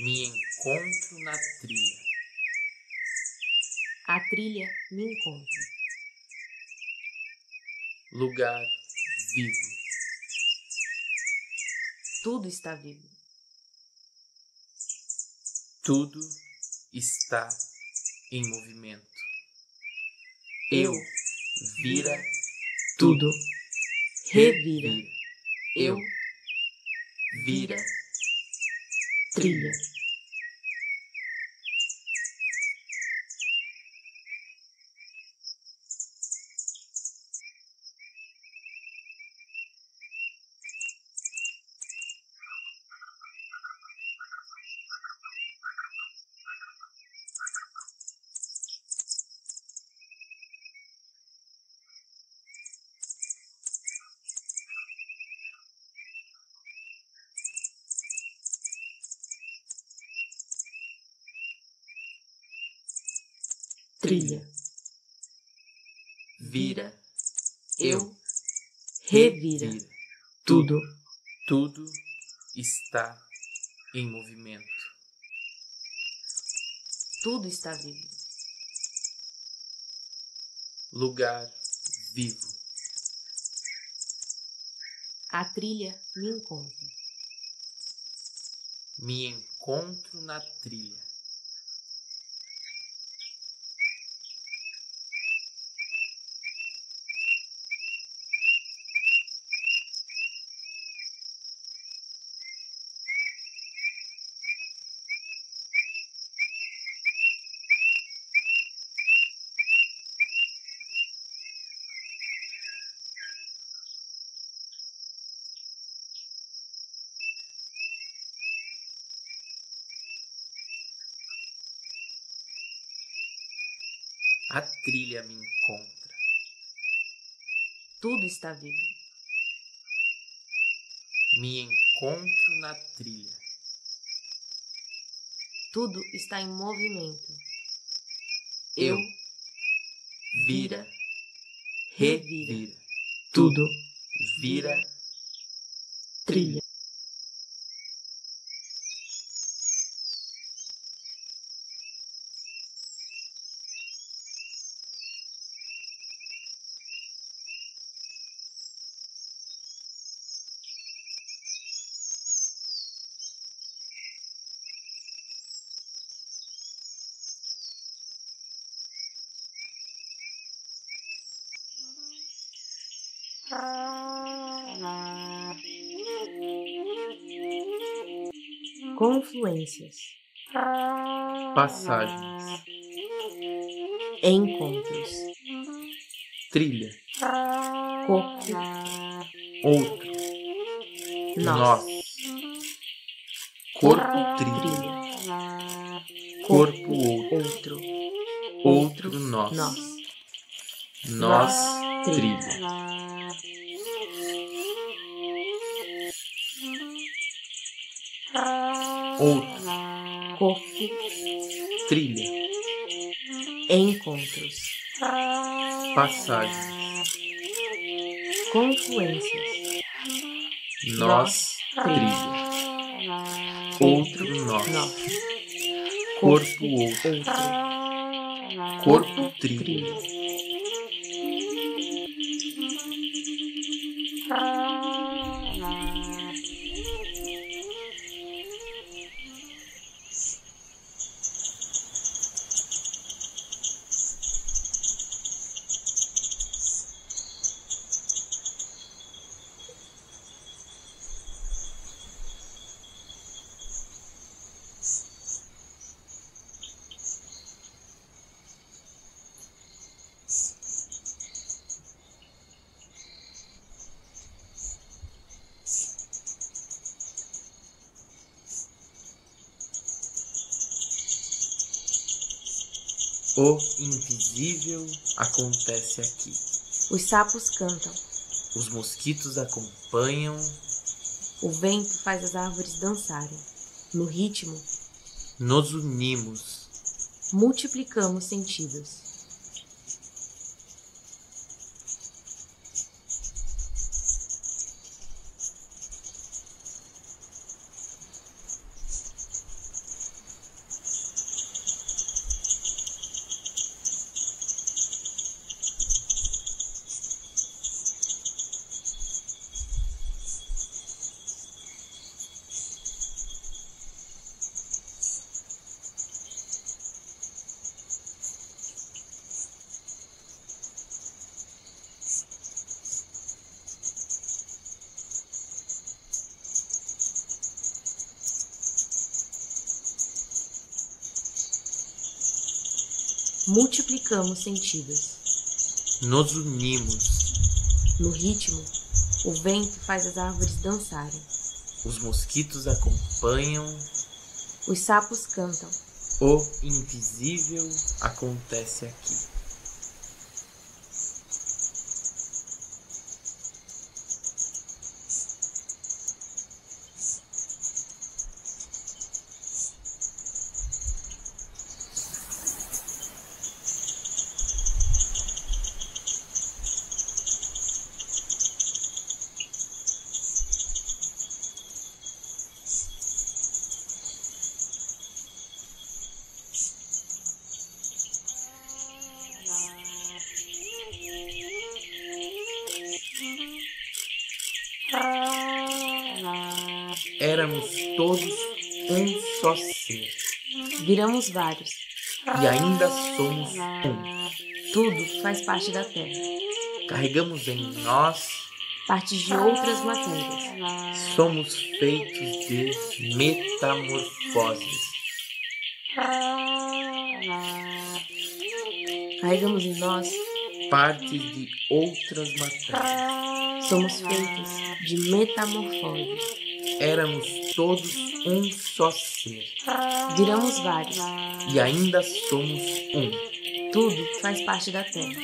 Me encontro na trilha. A trilha me encontra. Lugar vivo. Tudo está vivo. Tudo está em movimento. Eu vira tudo. Revira. Eu vira trilha. Trilha. vira Eu revira. Tudo. Tudo está em movimento. Tudo está vivo. Lugar vivo. A trilha me encontra. Me encontro na trilha. A trilha me encontra. Tudo está vivo. Me encontro na trilha. Tudo está em movimento. Eu Eu vira revira. revira. Tudo. Vira Trilha. Confluências. passagens. Encontros. Trilha. Corpo. Outro. Nós. Corpo trilha. Corpo outro. Outro. Outro nós. Nós. Trilha. Outro. Corpo. Trilha. Encontros. Passagens. Confluências. Nós trilha. Outro nós. Nós. Corpo outro. Outro. Corpo trilha. O invisível acontece aqui. Os sapos cantam. Os mosquitos acompanham. O vento faz as árvores dançarem. No ritmo, Nos unimos. multiplicamos sentidos. Multiplicamos sentidos. Nos unimos. No ritmo, o vento faz as árvores dançarem. Os mosquitos acompanham. Os sapos cantam. O invisível acontece aqui. Éramos todos um só ser. Viramos vários. E ainda somos um. Tudo faz parte da Terra. Carregamos em nós. Partes de outras matérias. Somos feitos de metamorfoses. Carregamos em nós. Partes de outras matérias. Somos feitos de metamorfoses. Éramos todos um só ser. Viramos vários. E ainda somos um. Tudo faz parte da Terra.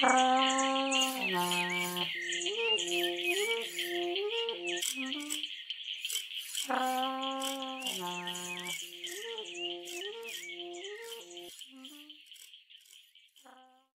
pernah